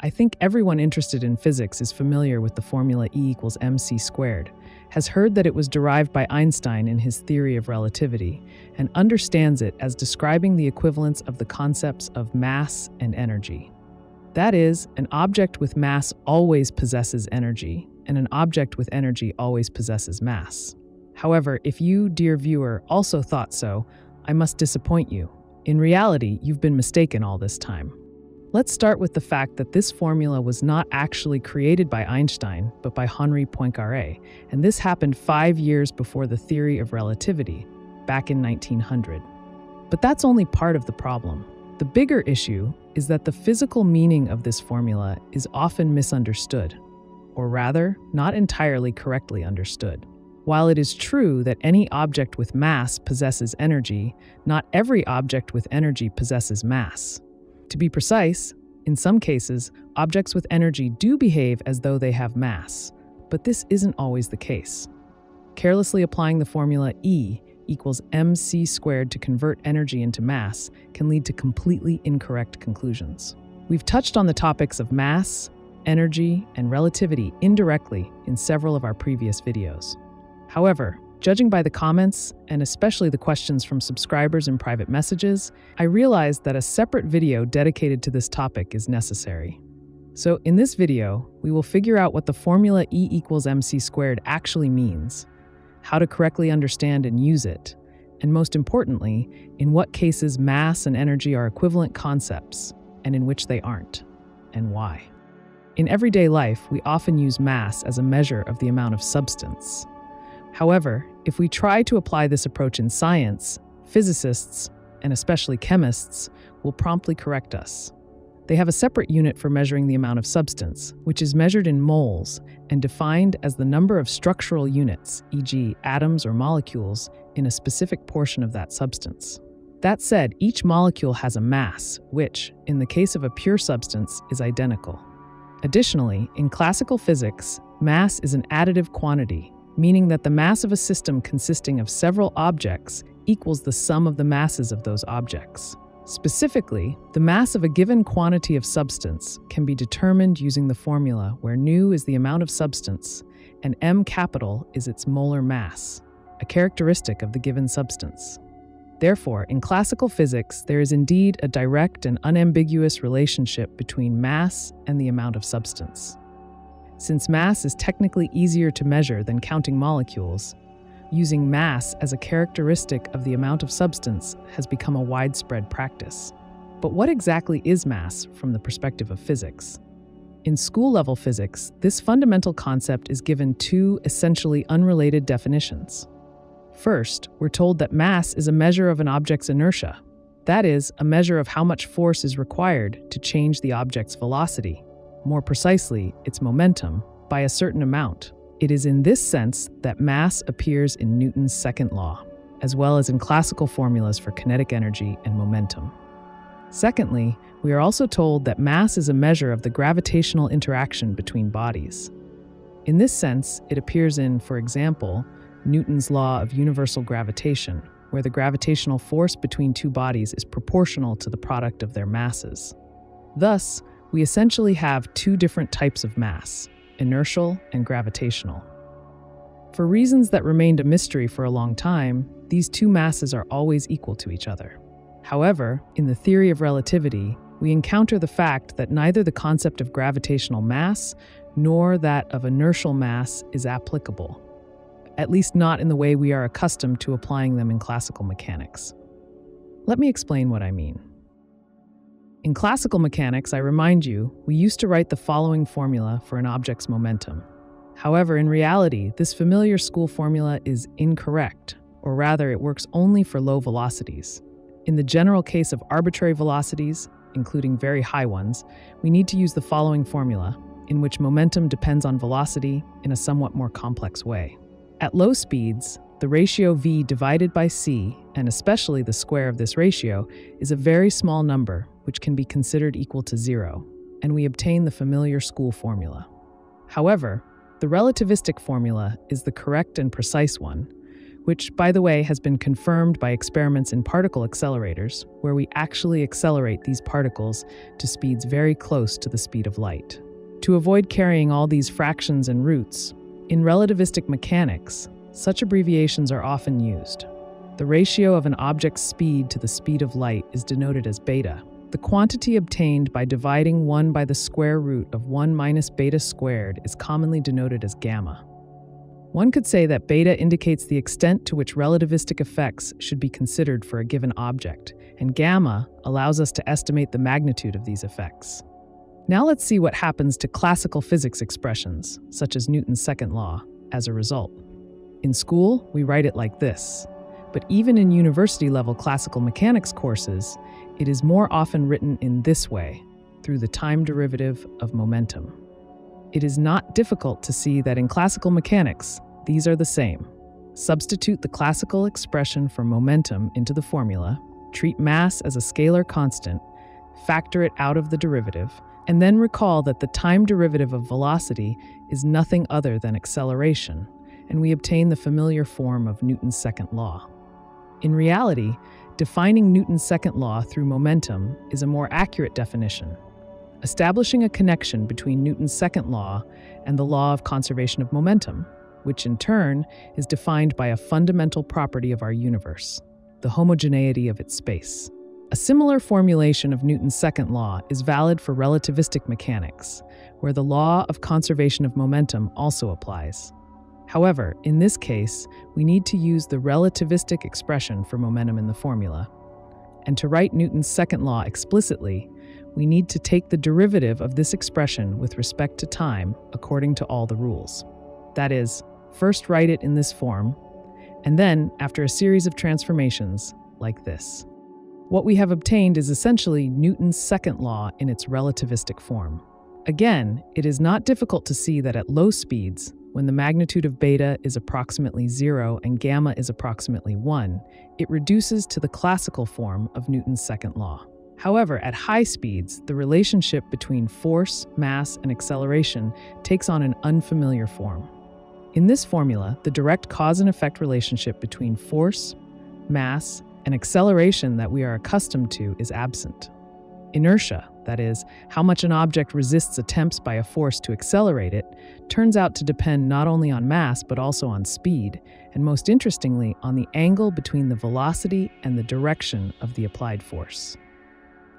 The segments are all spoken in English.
I think everyone interested in physics is familiar with the formula E equals mc squared, has heard that it was derived by Einstein in his theory of relativity, and understands it as describing the equivalence of the concepts of mass and energy. That is, an object with mass always possesses energy, and an object with energy always possesses mass. However, if you, dear viewer, also thought so, I must disappoint you. In reality, you've been mistaken all this time. Let's start with the fact that this formula was not actually created by Einstein, but by Henri Poincaré, and this happened five years before the theory of relativity, back in 1900. But that's only part of the problem. The bigger issue is that the physical meaning of this formula is often misunderstood, or rather, not entirely correctly understood. While it is true that any object with mass possesses energy, not every object with energy possesses mass. To be precise, in some cases, objects with energy do behave as though they have mass, but this isn't always the case. Carelessly applying the formula E equals mc squared to convert energy into mass can lead to completely incorrect conclusions. We've touched on the topics of mass, energy, and relativity indirectly in several of our previous videos. However, Judging by the comments, and especially the questions from subscribers and private messages, I realized that a separate video dedicated to this topic is necessary. So in this video, we will figure out what the formula E equals mc squared actually means, how to correctly understand and use it, and most importantly, in what cases mass and energy are equivalent concepts, and in which they aren't, and why. In everyday life, we often use mass as a measure of the amount of substance, However, if we try to apply this approach in science, physicists, and especially chemists, will promptly correct us. They have a separate unit for measuring the amount of substance, which is measured in moles and defined as the number of structural units, e.g., atoms or molecules, in a specific portion of that substance. That said, each molecule has a mass, which, in the case of a pure substance, is identical. Additionally, in classical physics, mass is an additive quantity, meaning that the mass of a system consisting of several objects equals the sum of the masses of those objects. Specifically, the mass of a given quantity of substance can be determined using the formula where nu is the amount of substance and m capital is its molar mass, a characteristic of the given substance. Therefore, in classical physics, there is indeed a direct and unambiguous relationship between mass and the amount of substance. Since mass is technically easier to measure than counting molecules, using mass as a characteristic of the amount of substance has become a widespread practice. But what exactly is mass from the perspective of physics? In school level physics, this fundamental concept is given two essentially unrelated definitions. First, we're told that mass is a measure of an object's inertia, that is, a measure of how much force is required to change the object's velocity more precisely, its momentum, by a certain amount. It is in this sense that mass appears in Newton's second law, as well as in classical formulas for kinetic energy and momentum. Secondly, we are also told that mass is a measure of the gravitational interaction between bodies. In this sense, it appears in, for example, Newton's law of universal gravitation, where the gravitational force between two bodies is proportional to the product of their masses. Thus, we essentially have two different types of mass inertial and gravitational. For reasons that remained a mystery for a long time, these two masses are always equal to each other. However, in the theory of relativity, we encounter the fact that neither the concept of gravitational mass nor that of inertial mass is applicable, at least not in the way we are accustomed to applying them in classical mechanics. Let me explain what I mean. In classical mechanics, I remind you, we used to write the following formula for an object's momentum. However, in reality, this familiar school formula is incorrect, or rather, it works only for low velocities. In the general case of arbitrary velocities, including very high ones, we need to use the following formula, in which momentum depends on velocity in a somewhat more complex way. At low speeds, the ratio v divided by c, and especially the square of this ratio, is a very small number which can be considered equal to zero, and we obtain the familiar school formula. However, the relativistic formula is the correct and precise one, which, by the way, has been confirmed by experiments in particle accelerators, where we actually accelerate these particles to speeds very close to the speed of light. To avoid carrying all these fractions and roots, in relativistic mechanics, such abbreviations are often used. The ratio of an object's speed to the speed of light is denoted as beta. The quantity obtained by dividing 1 by the square root of 1 minus beta squared is commonly denoted as gamma. One could say that beta indicates the extent to which relativistic effects should be considered for a given object, and gamma allows us to estimate the magnitude of these effects. Now let's see what happens to classical physics expressions, such as Newton's second law, as a result. In school, we write it like this, but even in university level classical mechanics courses, it is more often written in this way, through the time derivative of momentum. It is not difficult to see that in classical mechanics, these are the same. Substitute the classical expression for momentum into the formula, treat mass as a scalar constant, factor it out of the derivative, and then recall that the time derivative of velocity is nothing other than acceleration, and we obtain the familiar form of Newton's second law. In reality, defining Newton's second law through momentum is a more accurate definition, establishing a connection between Newton's second law and the law of conservation of momentum, which in turn is defined by a fundamental property of our universe, the homogeneity of its space. A similar formulation of Newton's second law is valid for relativistic mechanics, where the law of conservation of momentum also applies. However, in this case, we need to use the relativistic expression for momentum in the formula. And to write Newton's second law explicitly, we need to take the derivative of this expression with respect to time according to all the rules. That is, First, write it in this form, and then, after a series of transformations, like this. What we have obtained is essentially Newton's second law in its relativistic form. Again, it is not difficult to see that at low speeds, when the magnitude of beta is approximately zero and gamma is approximately one, it reduces to the classical form of Newton's second law. However, at high speeds, the relationship between force, mass, and acceleration takes on an unfamiliar form. In this formula, the direct cause and effect relationship between force, mass, and acceleration that we are accustomed to is absent. Inertia, that is, how much an object resists attempts by a force to accelerate it, turns out to depend not only on mass but also on speed, and most interestingly, on the angle between the velocity and the direction of the applied force.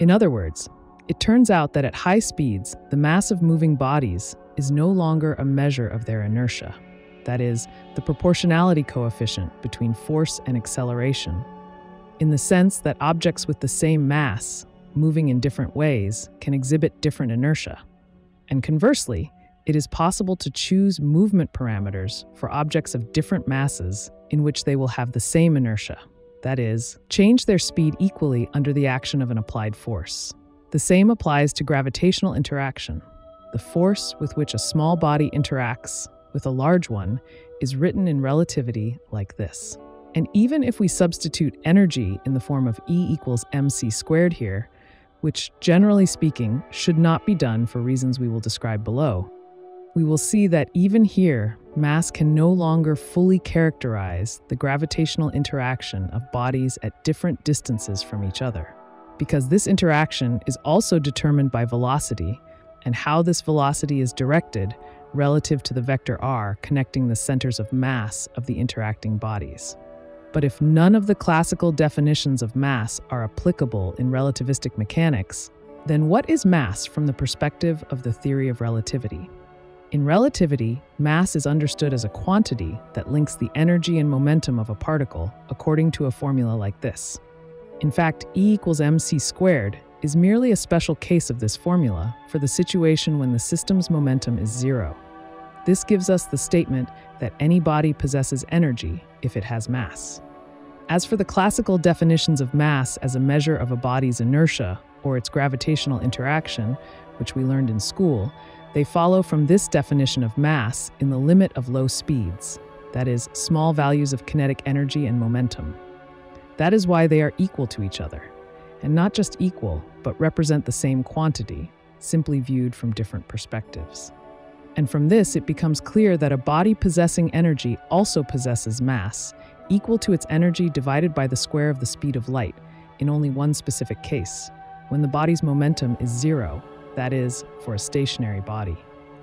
In other words, it turns out that at high speeds, the mass of moving bodies is no longer a measure of their inertia that is, the proportionality coefficient between force and acceleration, in the sense that objects with the same mass, moving in different ways, can exhibit different inertia. And conversely, it is possible to choose movement parameters for objects of different masses in which they will have the same inertia, that is, change their speed equally under the action of an applied force. The same applies to gravitational interaction. The force with which a small body interacts with a large one is written in relativity like this. And even if we substitute energy in the form of E equals mc squared here, which generally speaking should not be done for reasons we will describe below, we will see that even here, mass can no longer fully characterize the gravitational interaction of bodies at different distances from each other, because this interaction is also determined by velocity, and how this velocity is directed relative to the vector r connecting the centers of mass of the interacting bodies. But if none of the classical definitions of mass are applicable in relativistic mechanics, then what is mass from the perspective of the theory of relativity? In relativity, mass is understood as a quantity that links the energy and momentum of a particle according to a formula like this. In fact, E equals mc squared is merely a special case of this formula for the situation when the system's momentum is zero. This gives us the statement that any body possesses energy if it has mass. As for the classical definitions of mass as a measure of a body's inertia or its gravitational interaction, which we learned in school, they follow from this definition of mass in the limit of low speeds, that is, small values of kinetic energy and momentum. That is why they are equal to each other and not just equal, but represent the same quantity, simply viewed from different perspectives. And from this, it becomes clear that a body possessing energy also possesses mass, equal to its energy divided by the square of the speed of light, in only one specific case, when the body's momentum is zero, that is, for a stationary body.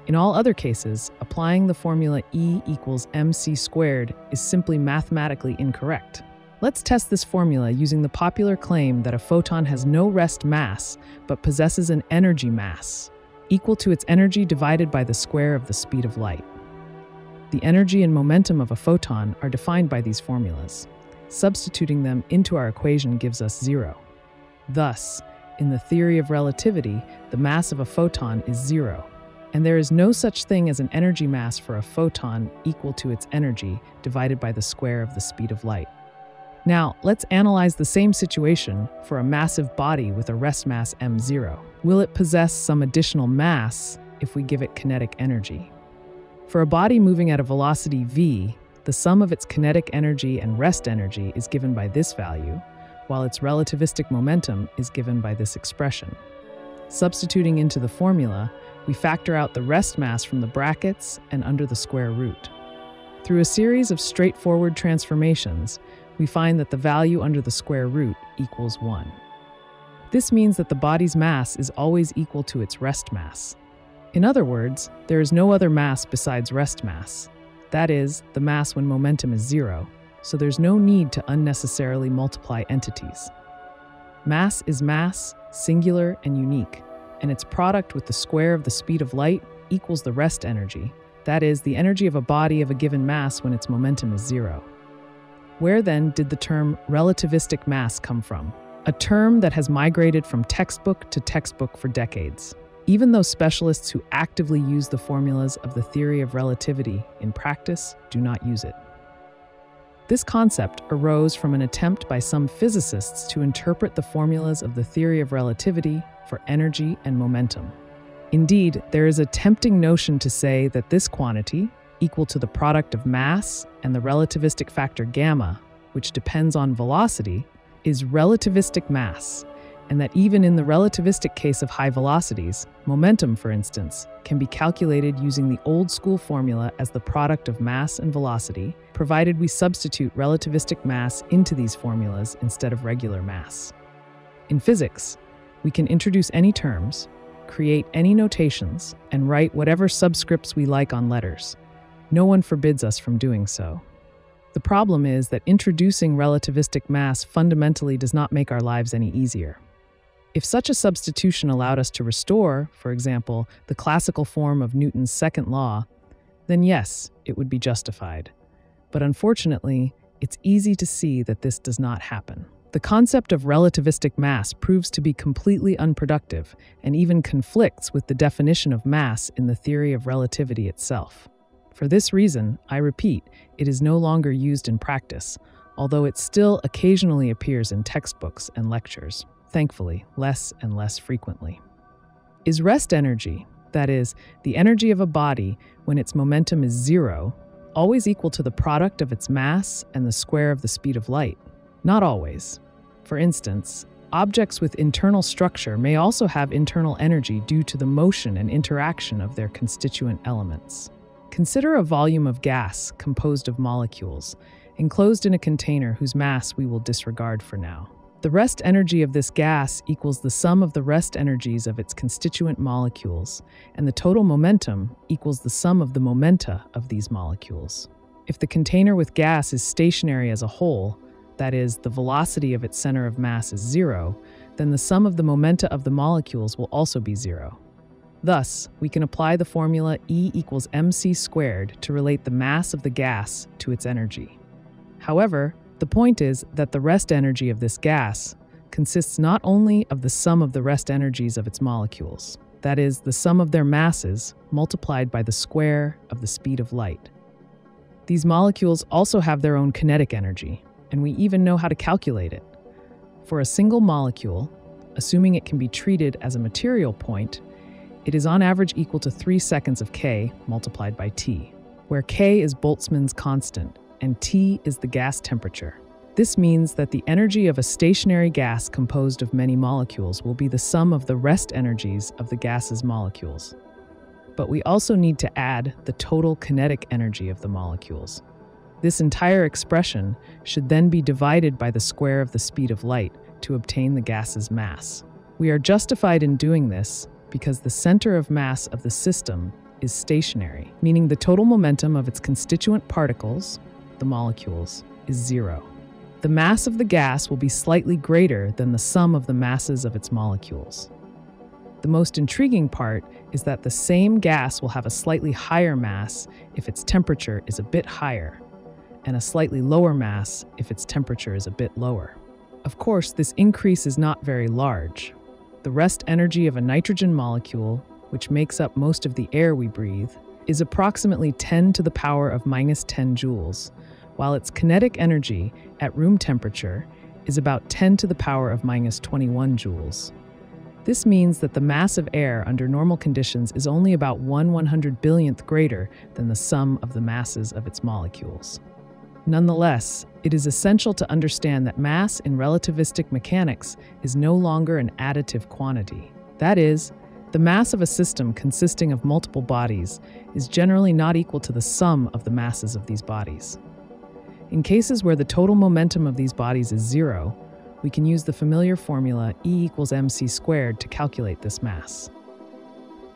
In all other cases, applying the formula E equals mc squared is simply mathematically incorrect. Let's test this formula using the popular claim that a photon has no rest mass, but possesses an energy mass, equal to its energy divided by the square of the speed of light. The energy and momentum of a photon are defined by these formulas. Substituting them into our equation gives us zero. Thus, in the theory of relativity, the mass of a photon is zero, and there is no such thing as an energy mass for a photon equal to its energy divided by the square of the speed of light. Now, let's analyze the same situation for a massive body with a rest mass m0. Will it possess some additional mass if we give it kinetic energy? For a body moving at a velocity v, the sum of its kinetic energy and rest energy is given by this value, while its relativistic momentum is given by this expression. Substituting into the formula, we factor out the rest mass from the brackets and under the square root. Through a series of straightforward transformations, we find that the value under the square root equals 1. This means that the body's mass is always equal to its rest mass. In other words, there is no other mass besides rest mass. That is, the mass when momentum is zero, so there's no need to unnecessarily multiply entities. Mass is mass, singular and unique, and its product with the square of the speed of light equals the rest energy, that is, the energy of a body of a given mass when its momentum is zero. Where then did the term relativistic mass come from? A term that has migrated from textbook to textbook for decades. Even though specialists who actively use the formulas of the theory of relativity in practice do not use it. This concept arose from an attempt by some physicists to interpret the formulas of the theory of relativity for energy and momentum. Indeed, there is a tempting notion to say that this quantity, equal to the product of mass and the relativistic factor gamma, which depends on velocity, is relativistic mass, and that even in the relativistic case of high velocities, momentum, for instance, can be calculated using the old school formula as the product of mass and velocity, provided we substitute relativistic mass into these formulas instead of regular mass. In physics, we can introduce any terms, create any notations, and write whatever subscripts we like on letters. No one forbids us from doing so. The problem is that introducing relativistic mass fundamentally does not make our lives any easier. If such a substitution allowed us to restore, for example, the classical form of Newton's second law, then yes, it would be justified. But unfortunately, it's easy to see that this does not happen. The concept of relativistic mass proves to be completely unproductive and even conflicts with the definition of mass in the theory of relativity itself. For this reason, I repeat, it is no longer used in practice, although it still occasionally appears in textbooks and lectures, thankfully, less and less frequently. Is rest energy, that is, the energy of a body when its momentum is zero, always equal to the product of its mass and the square of the speed of light? Not always. For instance, objects with internal structure may also have internal energy due to the motion and interaction of their constituent elements. Consider a volume of gas composed of molecules, enclosed in a container whose mass we will disregard for now. The rest energy of this gas equals the sum of the rest energies of its constituent molecules, and the total momentum equals the sum of the momenta of these molecules. If the container with gas is stationary as a whole, that is, the velocity of its center of mass is zero, then the sum of the momenta of the molecules will also be zero. Thus, we can apply the formula E equals mc squared to relate the mass of the gas to its energy. However, the point is that the rest energy of this gas consists not only of the sum of the rest energies of its molecules, that is, the sum of their masses multiplied by the square of the speed of light. These molecules also have their own kinetic energy, and we even know how to calculate it. For a single molecule, assuming it can be treated as a material point, it is on average equal to 3 seconds of k multiplied by t, where k is Boltzmann's constant and t is the gas temperature. This means that the energy of a stationary gas composed of many molecules will be the sum of the rest energies of the gas's molecules. But we also need to add the total kinetic energy of the molecules. This entire expression should then be divided by the square of the speed of light to obtain the gas's mass. We are justified in doing this because the center of mass of the system is stationary, meaning the total momentum of its constituent particles, the molecules, is zero. The mass of the gas will be slightly greater than the sum of the masses of its molecules. The most intriguing part is that the same gas will have a slightly higher mass if its temperature is a bit higher, and a slightly lower mass if its temperature is a bit lower. Of course, this increase is not very large. The rest energy of a nitrogen molecule, which makes up most of the air we breathe, is approximately 10 to the power of minus 10 joules, while its kinetic energy at room temperature is about 10 to the power of minus 21 joules. This means that the mass of air under normal conditions is only about 1 100 billionth greater than the sum of the masses of its molecules. Nonetheless, it is essential to understand that mass in relativistic mechanics is no longer an additive quantity. That is, the mass of a system consisting of multiple bodies is generally not equal to the sum of the masses of these bodies. In cases where the total momentum of these bodies is zero, we can use the familiar formula E equals mc squared to calculate this mass.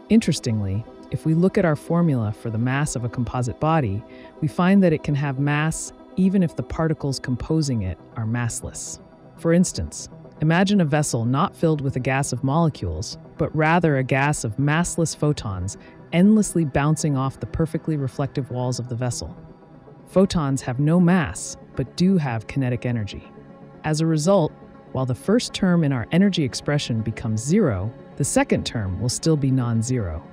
Interestingly, if we look at our formula for the mass of a composite body, we find that it can have mass even if the particles composing it are massless. For instance, imagine a vessel not filled with a gas of molecules, but rather a gas of massless photons endlessly bouncing off the perfectly reflective walls of the vessel. Photons have no mass, but do have kinetic energy. As a result, while the first term in our energy expression becomes zero, the second term will still be non-zero.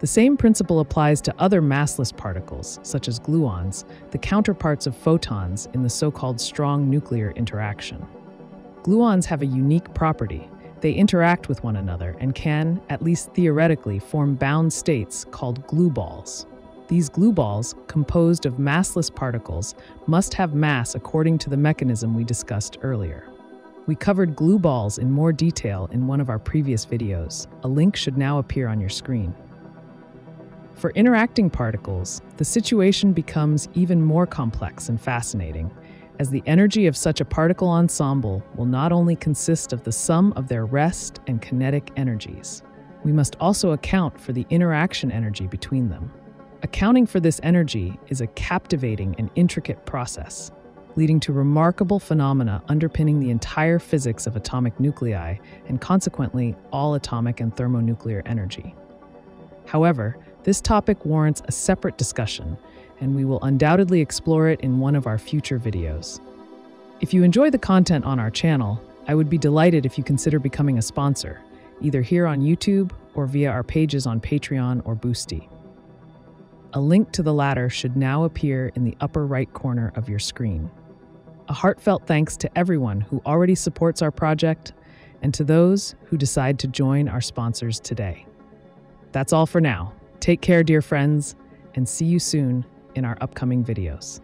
The same principle applies to other massless particles, such as gluons, the counterparts of photons in the so-called strong nuclear interaction. Gluons have a unique property. They interact with one another and can, at least theoretically, form bound states called glue balls. These glue balls, composed of massless particles, must have mass according to the mechanism we discussed earlier. We covered glue balls in more detail in one of our previous videos. A link should now appear on your screen. For interacting particles, the situation becomes even more complex and fascinating, as the energy of such a particle ensemble will not only consist of the sum of their rest and kinetic energies, we must also account for the interaction energy between them. Accounting for this energy is a captivating and intricate process, leading to remarkable phenomena underpinning the entire physics of atomic nuclei and consequently all atomic and thermonuclear energy. However, this topic warrants a separate discussion, and we will undoubtedly explore it in one of our future videos. If you enjoy the content on our channel, I would be delighted if you consider becoming a sponsor, either here on YouTube or via our pages on Patreon or Boosty. A link to the latter should now appear in the upper right corner of your screen. A heartfelt thanks to everyone who already supports our project and to those who decide to join our sponsors today. That's all for now. Take care, dear friends, and see you soon in our upcoming videos.